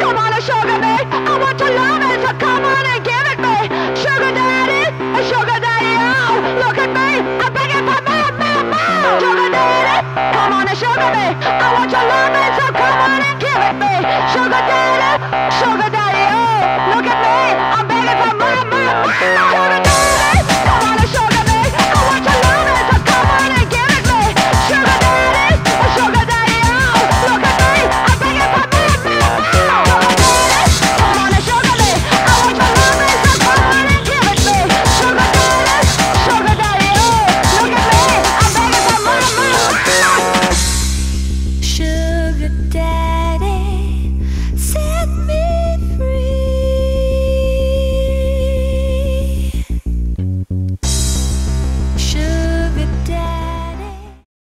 come on and sugar me. I want your love and so come on and give it me. Sugar daddy, sugar daddy, oh, look at me. I'm begging for more, more, more. Sugar daddy, come on and sugar me. I want your love and so come on and give it me. sugar daddy, Sugar daddy.